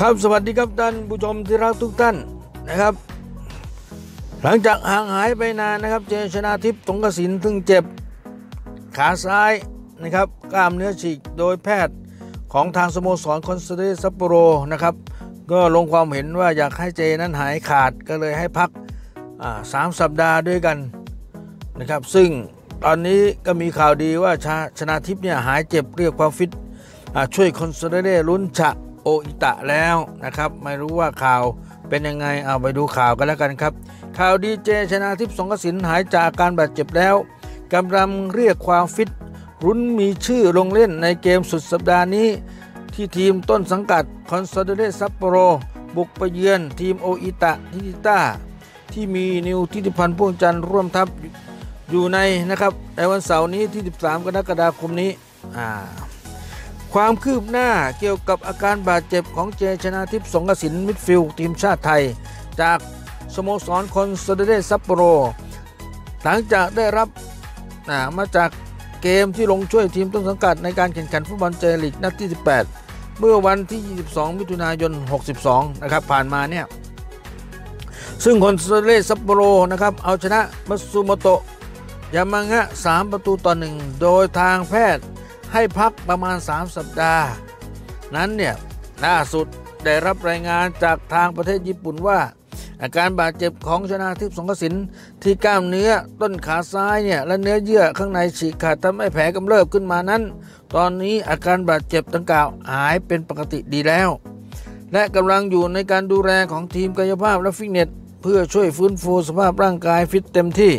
ครับสวัสดีครับท่านผู้ชมที่รักทุกท่านนะครับ หลังจากห่างหายไปนานนะครับ เจชนาทิพย์สงกสินซึ่งเจ็บขาซ้ายนะครับกล้ามเนื้อฉีกโดยแพทย์ของทางสโมสรคอนเสิร์ตซัปโปโรนะครับ ก็ลงความเห็นว่าอยากให้เจนั้นหายขาดก็เลยให้พักสามสัปดาห์ด้วยกันนะครับ ซึ่งตอนนี้ก็มีข่าวดีว่าชชนาทิพย์เนี่ยหายเจ็บเรียกความฟิตช่วยคอนเสิร์ตลุ้นฉะ โออิตะแล้วนะครับ ไม่รู้ว่าข่าวเป็นยังไงเอาไปดูข่าวกันแล้วกันครับ ข่าวดีเจชนาธิป สรงกระสินธ์หายจากอาการบาดเจ็บแล้วกำลังเรียกความฟิตลุ้นมีชื่อลงเล่นในเกมสุดสัปดาห์นี้ ที่ทีมต้นสังกัดคอนซาโดเลซัปโปโรบุกไปเยือนทีมโออิตะทรินิต้าที่มีนิวฐิติพันธ์พ่วงจันทร์ร่วมทัพอยู่ในนะครับในวันเสาร์นี้ที่ 13 กรกฎาคมนี้อ่า ความคืบหน้าเกี่ยวกับอาการบาดเจ็บของเจชนาธิป สรงกระสินธ์มิดฟิลด์ทีมชาติไทย จากสโมสรคอนซาโดเลซัปโปโร หลังจากได้รับมาจากเกมที่ลงช่วยทีมต้นสังกัดในการแข่งขันฟุตบอลเจลีกนัดที่ 18 เมื่อวันที่ 22 มิถุนายน 62 นะครับผ่านมาเนี่ย ซึ่งคอนโซเดเรซัปโปโรนะครับเอาชนะมัตสุโมโตะยามางะ 3 ประตูต่อ 1 โดยทางแพทย์ ให้พักประมาณ 3 สัปดาห์ นั้นเนี่ยล่าสุดได้รับรายงานจากทางประเทศญี่ปุ่นว่า อาการบาดเจ็บของชนาทิพย์สงกสินที่กล้ามเนื้อต้นขาซ้ายเนี่ยและเนื้อเยื่อข้างในฉีกขาดทำให้แผลกำเริบขึ้นมานั้น ตอนนี้อาการบาดเจ็บดังกล่าวหายเป็นปกติดีแล้ว และกำลังอยู่ในการดูแลของทีมกายภาพและฟิตเนสเพื่อช่วยฟื้นฟูสภาพร่างกายฟิตเต็มที่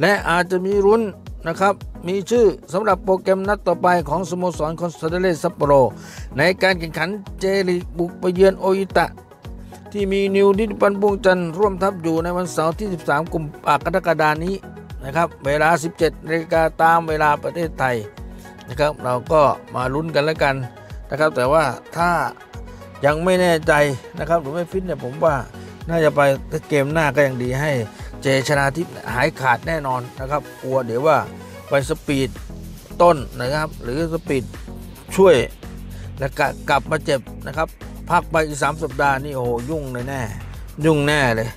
และอาจจะมีรุ้นนะครับ มีชื่อสำหรับโปรแกรมนัดต่อไปของสโมสรคอนสตาเลซัปโปโร ในการแข่งขันเจลีกบุกไปเยือนโออิตะ ที่มีนิวดิปันบุงจันร่วมทัพอยู่ในวันเสาร์ที่ 13 กุมภาพันธ์กรกฎานี้นะครับ เวลา 17นาฬิกาตามเวลาประเทศไทยนะครับ เราก็มาลุ้นกันแล้วกันนะครับ แต่ว่าถ้ายังไม่แน่ใจนะครับหรือไม่ฟิตเนี่ยผมว่าน่าจะไปเกมหน้าก็ยังดีให้เจชนาทิพย์หายขาดแน่นอนนะครับกลัวเดี๋ยวว่า ไป speed ต้นนะครับ หรือ speed ช่วยแล้วกลับมาเจ็บนะครับพักไปสามสัปดาห์นี่โอ้ยุ่งเลยแน่ ยุ่งแน่เลย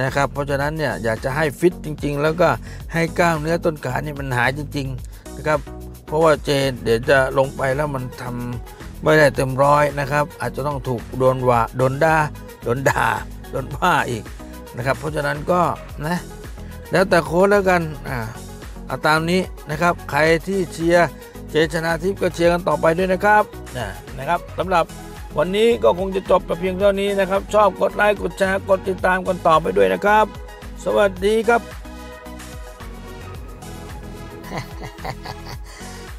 นะครับ เพราะฉะนั้นเนี่ยอยากจะให้ฟิตจริง ๆ แล้วก็ให้กล้ามเนื้อต้นขานี่มันหายจริง ๆนะครับ เพราะว่าเจนเดี๋ยวจะลงไปแล้วมันทำไม่ได้เต็มร้อยนะครับ อาจจะต้องถูกโดนว่าโดนด่าโดนด่าโดนผ้าอีกนะครับ เพราะฉะนั้นก็นะแล้วแต่โค้ชแล้วกันอ่า เอาตามนี้นะครับ ใครที่เชียร์เจชนาทิพย์ก็เชียร์กันต่อไปด้วยนะครับนะนะครับสำหรับวันนี้ก็คงจะจบไปเพียงเท่านี้นะครับ ชอบกดไลค์กดแชร์กดติดตามกันต่อไปด้วยนะครับ สวัสดีครับ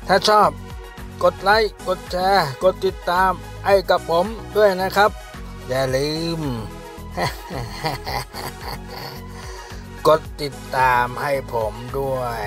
ถ้าชอบกดไลค์กดแชร์ กดติดตามให้กับผมด้วยนะครับ อย่าลืม กดติดตามให้ผมด้วย